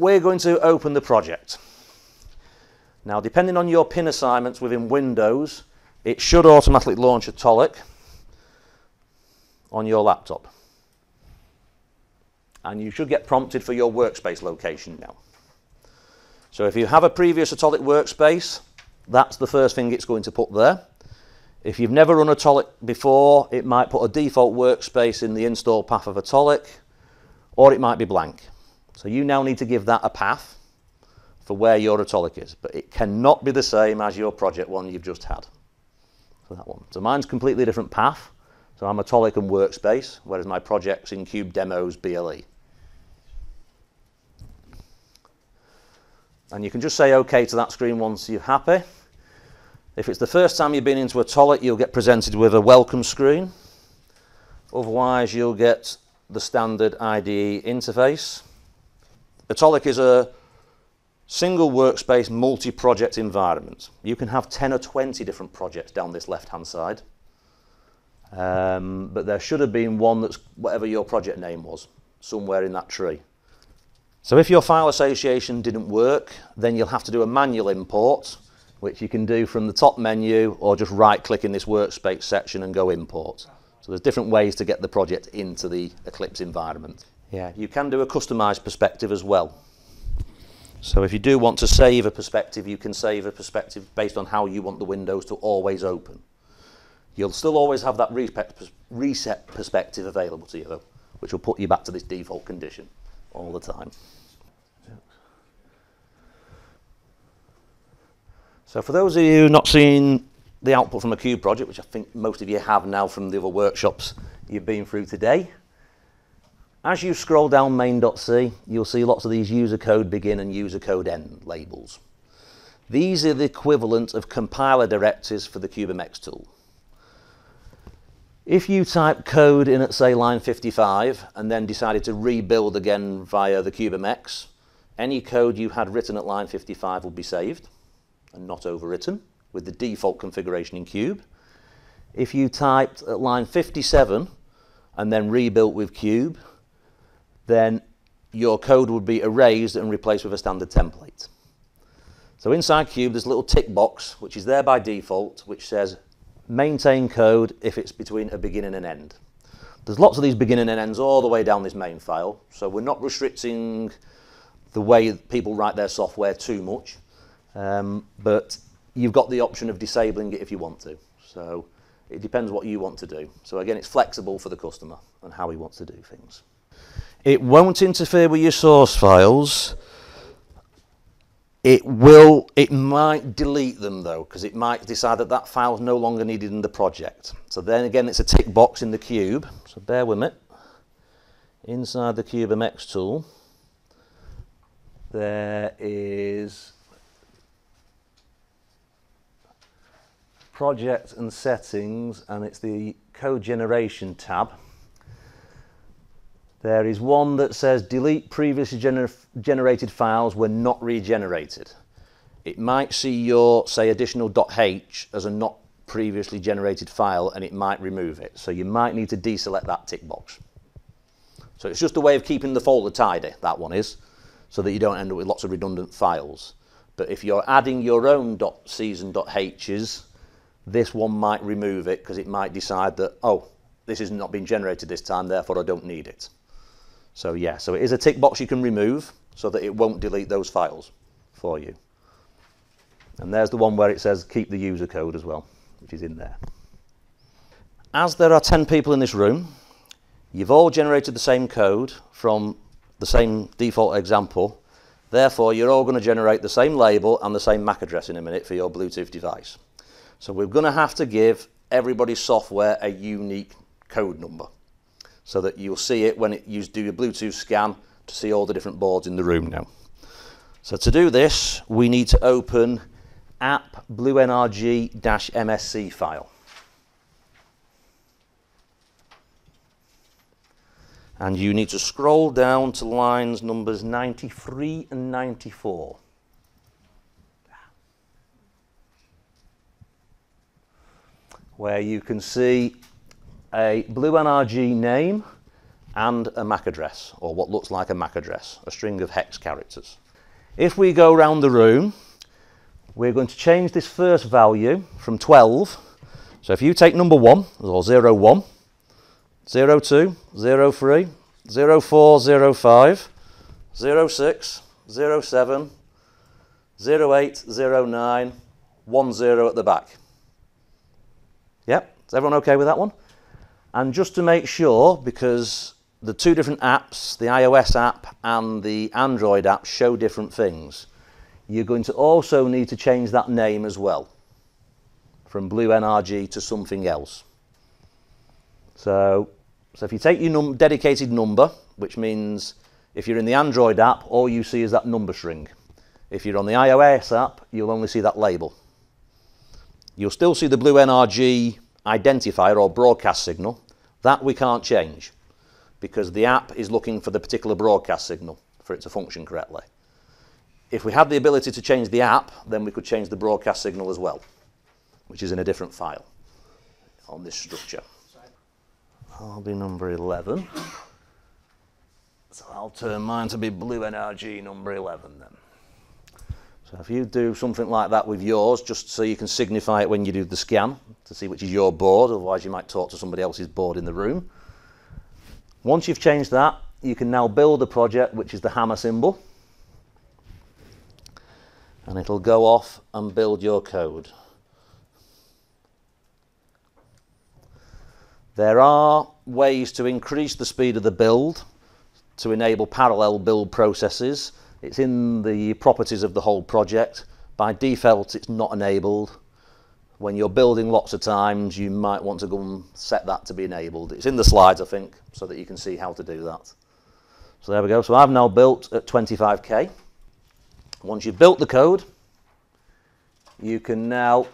we're going to open the project. Now, depending on your pin assignments within Windows, it should automatically launch Atollic on your laptop. And you should get prompted for your workspace location now. So if you have a previous Atollic workspace, that's the first thing it's going to put there. If you've never run Atollic before, it might put a default workspace in the install path of Atollic, or it might be blank. So you now need to give that a path for where your Atollic is, but it cannot be the same as your project one you've just had. For that one. So mine's completely different path. So I'm Atollic and Workspace, whereas my project's in Cube Demos BLE. And you can just say OK to that screen once you're happy. If it's the first time you've been into Autolic, you'll get presented with a welcome screen. Otherwise, you'll get the standard IDE interface. Atollic is a single workspace multi-project environment. You can have 10 or 20 different projects down this left-hand side. Um, but there should have been one that's whatever your project name was, somewhere in that tree. So if your file association didn't work, then you'll have to do a manual import, which you can do from the top menu or just right click in this workspace section and go import. So there's different ways to get the project into the Eclipse environment. Yeah, you can do a customized perspective as well. So if you do want to save a perspective, you can save a perspective based on how you want the windows to always open. You'll still always have that reset perspective available to you though, which will put you back to this default condition all the time. So for those of you not seeing the output from a cube project, which I think most of you have now from the other workshops you've been through today, as you scroll down main.c, you'll see lots of these user code begin and user code end labels. These are the equivalent of compiler directives for the CubeMX tool. If you type code in at, say, line 55 and then decided to rebuild again via the CubeMX, any code you had written at line 55 will be saved and not overwritten with the default configuration in Cube. If you typed at line 57 and then rebuilt with Cube, then your code would be erased and replaced with a standard template. So inside Cube, there's a little tick box, which is there by default, which says maintain code if it's between a beginning and an end. There's lots of these beginning and ends all the way down this main file, so we're not restricting the way people write their software too much, um, but you've got the option of disabling it if you want to. So it depends what you want to do. So again, it's flexible for the customer and how he wants to do things. It won't interfere with your source files. It will, it might delete them though, because it might decide that that file is no longer needed in the project. So then again, it's a tick box in the cube. So bear with me. Inside the CubeMX tool, there is project and settings, and it's the code generation tab. There is one that says delete previously gener generated files were not regenerated. It might see your, say, additional .h as a not previously generated file and it might remove it. So you might need to deselect that tick box. So it's just a way of keeping the folder tidy, that one is, so that you don't end up with lots of redundant files. But if you're adding your own .c's and .h's, this one might remove it because it might decide that, oh, this is not being generated this time, therefore I don't need it. So yeah, so it is a tick box you can remove so that it won't delete those files for you. And there's the one where it says keep the user code as well, which is in there. As there are 10 people in this room, you've all generated the same code from the same default example. Therefore, you're all going to generate the same label and the same MAC address in a minute for your Bluetooth device. So we're going to have to give everybody's software a unique code number so that you'll see it when it, you do your Bluetooth scan to see all the different boards in the room now. So to do this, we need to open app bluenrg-msc file. And you need to scroll down to lines numbers 93 and 94. Where you can see a BlueNRG name and a MAC address, or what looks like a MAC address, a string of hex characters. If we go around the room, we're going to change this first value from 12. So if you take number 1, or 0, 1, 0, 2, 0, 3, 0, 4, 0, 5, 0, 6, 0, 7, 0, 8, 0, 9, 1, 0 at the back. Yep, is everyone okay with that one? And just to make sure, because the two different apps, the iOS app and the Android app show different things, you're going to also need to change that name as well from Blue NRG to something else. So, so if you take your num dedicated number, which means if you're in the Android app, all you see is that number string. If you're on the iOS app, you'll only see that label. You'll still see the Blue NRG identifier or broadcast signal. That we can't change because the app is looking for the particular broadcast signal for it to function correctly. If we had the ability to change the app, then we could change the broadcast signal as well, which is in a different file on this structure. I'll be number 11. So I'll turn mine to be blue NRG number 11 then. So if you do something like that with yours, just so you can signify it when you do the scan to see which is your board, otherwise you might talk to somebody else's board in the room. Once you've changed that, you can now build a project which is the hammer symbol. And it'll go off and build your code. There are ways to increase the speed of the build to enable parallel build processes. It's in the properties of the whole project. By default, it's not enabled. When you're building lots of times, you might want to go and set that to be enabled. It's in the slides, I think, so that you can see how to do that. So there we go. So I've now built at 25k. Once you've built the code, you can now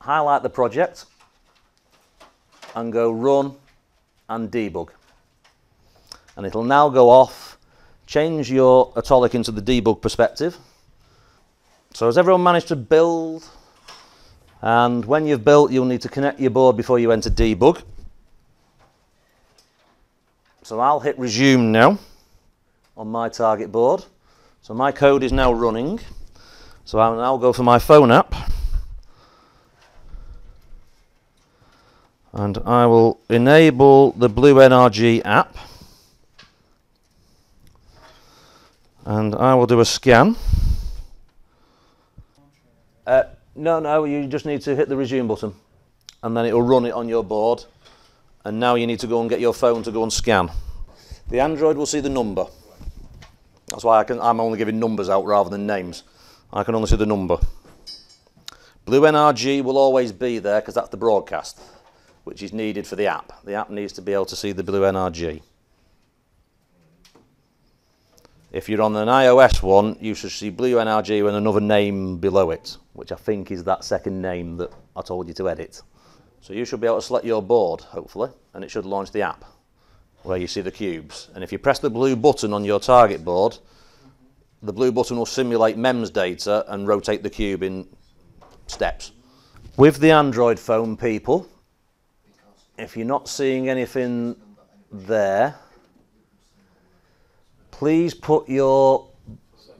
highlight the project and go run and debug. And it'll now go off, change your Atollic into the debug perspective. So has everyone managed to build? And when you've built, you'll need to connect your board before you enter debug. So I'll hit resume now on my target board. So my code is now running. So I'll now go for my phone app. And I will enable the Blue NRG app. And I will do a scan. Uh, no, no, you just need to hit the resume button. And then it will run it on your board. And now you need to go and get your phone to go and scan. The Android will see the number. That's why I can, I'm only giving numbers out rather than names. I can only see the number. Blue NRG will always be there because that's the broadcast, which is needed for the app. The app needs to be able to see the Blue NRG. If you're on an iOS one, you should see Blue NRG and another name below it, which I think is that second name that I told you to edit. So you should be able to select your board, hopefully, and it should launch the app where you see the cubes. And if you press the blue button on your target board, the blue button will simulate MEMS data and rotate the cube in steps. With the Android phone, people, if you're not seeing anything there, please put your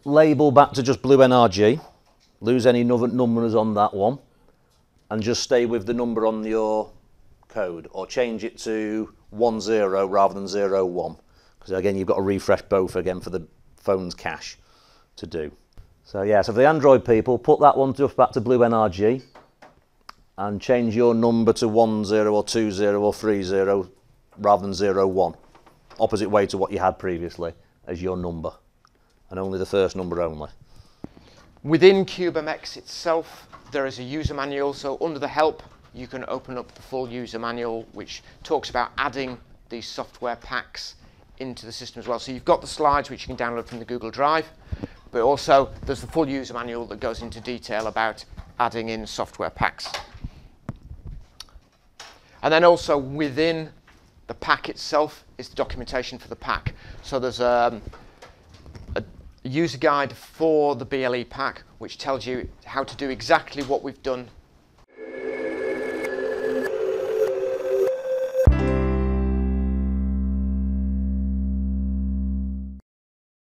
label back to just blue NRG, lose any numbers on that one, and just stay with the number on your code, or change it to 1 0 rather than 0 1. Because again, you've got to refresh both again for the phone's cache to do. So yeah, so for the Android people, put that one just back to Blue NRG and change your number to 10 or 20 or 30 rather than 01. Opposite way to what you had previously as your number and only the first number only. Within CubeMX itself, there is a user manual. So under the help, you can open up the full user manual, which talks about adding these software packs into the system as well. So you've got the slides, which you can download from the Google Drive, but also there's the full user manual that goes into detail about adding in software packs. And then also within the pack itself is the documentation for the pack. So there's um, a, a user guide for the BLE pack, which tells you how to do exactly what we've done